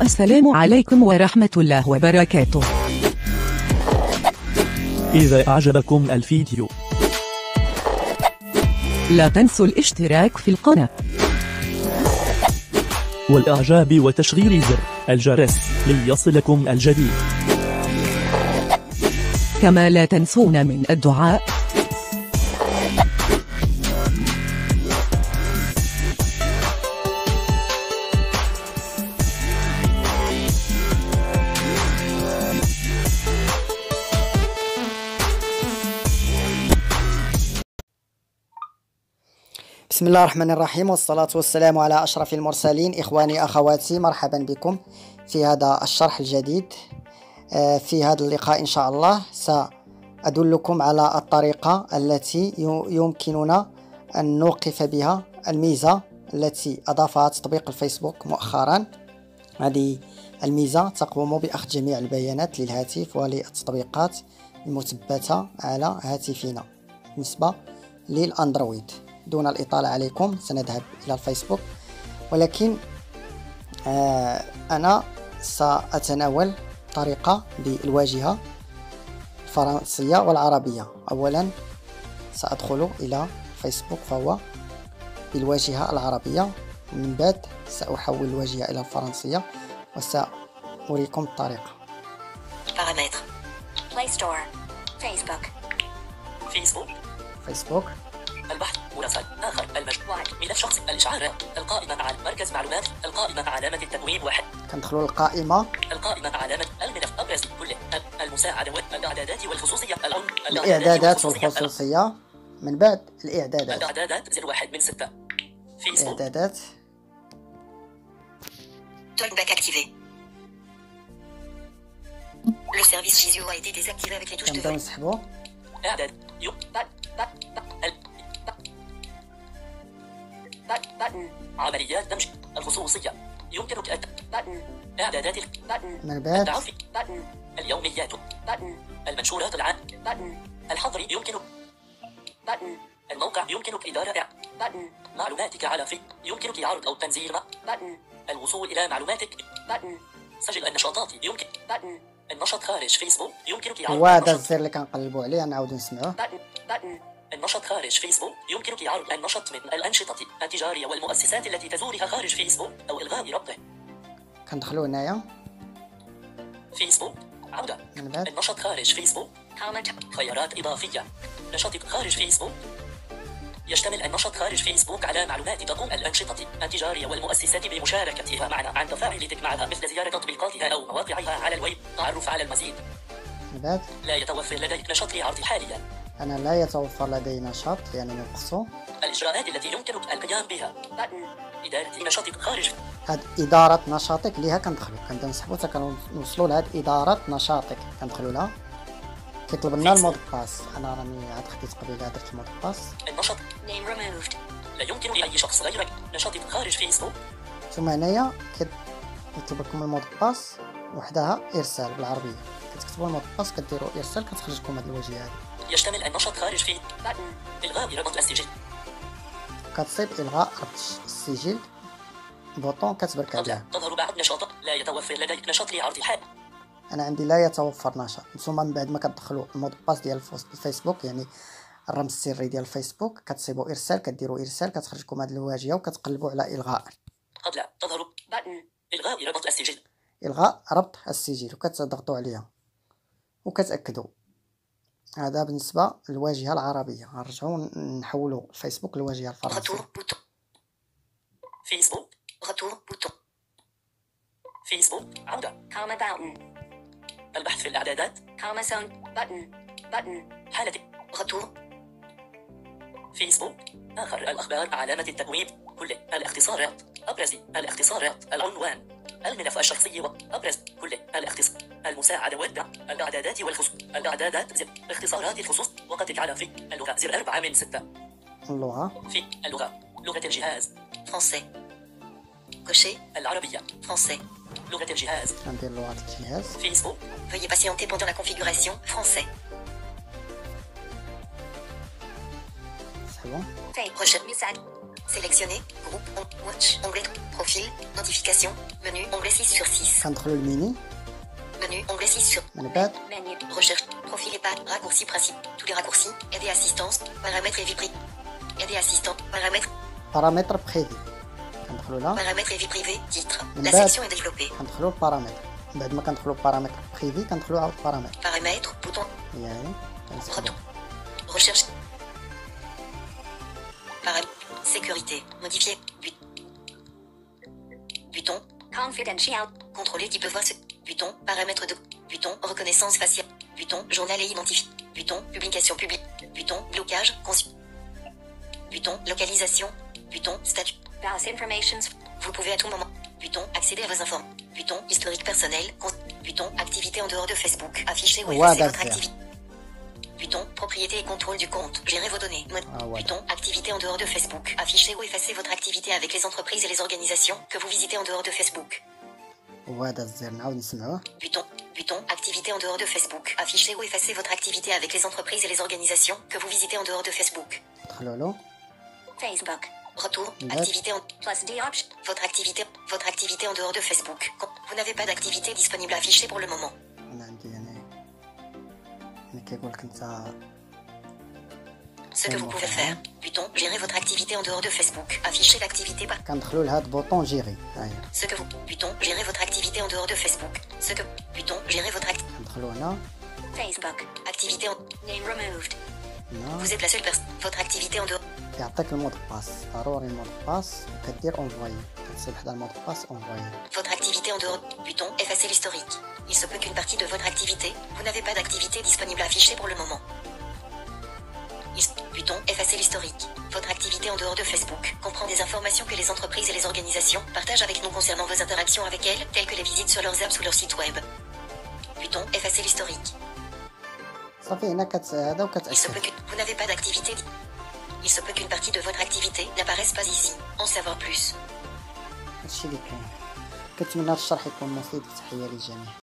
السلام عليكم ورحمة الله وبركاته. إذا أعجبكم الفيديو. لا تنسوا الاشتراك في القناة. والإعجاب وتشغيل زر الجرس ليصلكم الجديد. كما لا تنسون من الدعاء بسم الله الرحمن الرحيم والصلاة والسلام على أشرف المرسلين. إخواني أخواتي مرحبا بكم في هذا الشرح الجديد. آه، في هذا اللقاء إن شاء الله سأدلكم على الطريقة التي يمكننا أن نوقف بها الميزة التي أضافها تطبيق الفيسبوك مؤخرا. هذه الميزة تقوم بأخذ جميع البيانات للهاتف وللتطبيقات المثبتة على هاتفنا. بالنسبة للأندرويد. دون الإطالة عليكم سنذهب إلى الفيسبوك. ولكن آه أنا سأتناول طريقة بالواجهة الفرنسية والعربية. أولا سأدخل إلى فيسبوك فهو بالواجهة العربية. ومن بعد سأحول الواجهة إلى الفرنسية وسأريكم الطريقة. Paramètres. Play Store. Facebook. فيسبوك فيسبوك البحث مراسل آخر المج ملف شخص الإشعار. القائمة على مركز معلومات. القائمة علامة التبويب واحد. كندخلوا للقائمة القائمة علامة الملف أبرز كل. المساعدة والإعدادات والخصوصية. الأم الإعدادات والخصوصية. من بعد الإعدادات. الإعدادات زر واحد من ستة. فيسبوك. إعدادات Talkback activé. Le service Gisio a été désactivé avec les touches de كنبداو عمليات دمج الخصوصية يمكنك أن بعد إعدادات بعد التعافي بعد اليوميات. بعد المنشورات العام بعد الحظر يمكنك. بعد الموقع يمكنك إدارة بعد معلوماتك على في يمكنك عرض أو تنزيل ما. بعد الوصول إلى معلوماتك. بعد سجل النشاطات. يمكن. بعد النشاط خارج فيسبوك يمكنك عرض وهذا النشاط. الزر اللي كنقلبوا عليه. نعاودو نسمعوه. النشاط خارج فيسبوك. يمكنك عرض النشاط من الأنشطة التجارية والمؤسسات التي تزورها خارج فيسبوك أو إلغاء ربطه. كندخلوا هنايا. فيسبوك. عودة. من بعد. النشاط خارج فيسبوك. خيارات إضافية. نشاطك خارج فيسبوك. يشتمل النشاط خارج فيسبوك على معلومات تقوم الأنشطة التجارية والمؤسسات بمشاركتها معنا. عن تفاعلتك معها مثل زيارة تطبيقاتها أو مواقعها على الويب. تعرف على المزيد. لا يتوفر لديك نشاط لعرض حاليا. أنا لا يتوفر لدي نشاط يعني نقصه. الإجراءات التي يمكنك القيام بها. إدارة نشاطك خارج. هاد إدارة نشاطك. ليها كندخلوا كنبداو نسحبوا حتى كنوصلوا لهاد إدارة نشاطك. كندخلوا لها؟ كيطلب لنا ال mot de passe أنا راني عاد خديت قبيلة درت ال mot de passe النشاط. Name removed. لا يمكن لأي شخص غيرك. نشاطك خارج فيسبوك ثم هنايا كت- كيطلب لكم ال mot de passe وحدها إرسال بالعربية. كتكتبوا ال mot de passe كديروا إرسال. كتخرج لكم هاد الواجهة هادي يشتمل النشاط خارج في إلغاء ربط السجل. كتصيب إلغاء ربط السجل bouton كتبرك عليها تظهر بعد نشاطك لا يتوفر لديك نشاط لعرض الحال أنا عندي لا يتوفر نشاط. ثم من بعد ما كتدخلوا ال mot de passe ديال الفيسبوك يعني الرمز السري ديال الفيسبوك كتصيبوا إرسال كديروا إرسال كتخرج لكم هذه الواجهة وكتقلبوا على إلغاء. قبل تظهر بعد إلغاء ربط السجل. إلغاء ربط السجل وكتضغطوا عليها. وكتأكدوا. هذا العربية. غنرجعوا نحولوا الفيسبوك للواجهة Retour الفرنسيه bouton. فيسبوك Retour bouton. فيسبوك عودة. Button. البحث في الإعدادات. Karma zone. button. Button. حالتك Retour. فيسبوك آخر الأخبار. علامة التبويب كل الاختصارات. أبرز الاختصارات. العنوان. الملف الشخصي وأبرز كل الاختصار المساعدة والدعم الإعدادات والخصوص الإعدادات زر اختصارات الخصوص وقتك على في اللغة زر أربعة من ستة اللغه في اللغة لغة الجهاز Français. Cocher. العربية Français. لغة الجهاز كندير لغة الجهاز فيسبوك Veuillez patienter pendant la configuration. Français. سي بون Fait. Recherche message. Sélectionner. Groupe. On- Watch. Onglet. Profil. Notification. Menu. Onglet 6 sur 6. كندخلوا الميني Menu. Onglet 6 sur. من بعد Menu. Recherche. Profil et pas. Raccourci principe. Tous les raccourcis. Aider assistance. Paramètres et vie privée. Aider assistant. Paramètres. بارامتر بخيدي كندخلوا لها Paramètres et vie privée. Titre. Une La base. section est développée. كندخلوا البارامتر من بعد ما كندخلوا بارامتر بخيدي كندخلوا عاود بارامتر Paramètres. Bouton. هي هي كنسحبوا Retour. Recherche. Paramètres. Sécurité. Modifier. But- Bouton. Confidential. Contrôler qui peut Bouton. Paramètres de. Bouton. Reconnaissance faciale. Bouton. Journal et identifié. Bouton. Publication publique. Bouton. Blocage. Conçu. Bouton. Localisation. Bouton. Statut. Pass informations. Vous pouvez à tout moment. Bouton. Accéder à vos informations. Bouton. Historique personnel. Bouton. Activité en dehors de Facebook. Afficher ou effacer votre activité. Bouton. Propriété et contrôle du compte. Gérer vos données. Ah ouais. Activité en dehors de Facebook. Afficher ou effacer votre activité avec les entreprises et les organisations que vous visitez en dehors de Facebook. What does there now now? Buton. Buton, activité en dehors de Facebook. Affichez ou effacez votre activité avec les entreprises et les organisations que vous visitez en dehors de Facebook. Facebook. Retour. That. Activité en. Votre activité. Votre activité en dehors de Facebook. Vous n'avez pas d'activité disponible affichée pour le moment. Ce que vous pouvez faire. Bouton. Gérer votre activité en dehors de Facebook. Afficher l'activité par. كندخلوا لهاد البوطون جيري ها هي Ce que vous. Bouton. Gérer votre activité en dehors de Facebook. Ce que. Bouton. Gérer votre activité. كندخلوا هنا Facebook. Activité en. Name removed. هنا Vous êtes la seule personne. Votre activité en dehors. كيعطيك المود باس ضروري المود باس وكدير اونفواي كتسيب حدا المود باس اونفواي Votre activité en dehors. Bouton. Effacer l'historique. Il se peut qu'une partie de votre activité. Vous n'avez pas d'activité disponible affichée pour le moment. Il- Bouton. Effacer l'historique. Votre activité en dehors de Facebook comprend des informations que les entreprises et les organisations partagent avec nous concernant vos interactions avec elles, telles que les visites sur leurs apps ou leur site web. Bouton. Effacer l'historique. صافي هنا كت هذا Il se peut وكتاكد que vous n'avez pas d'activité. Il se peut qu'une partie de votre activité n'apparaisse pas ici. En savoir plus. هادشي اللي كاين كنتمنى هاد الشرح يكون مفيد تحيه للجميع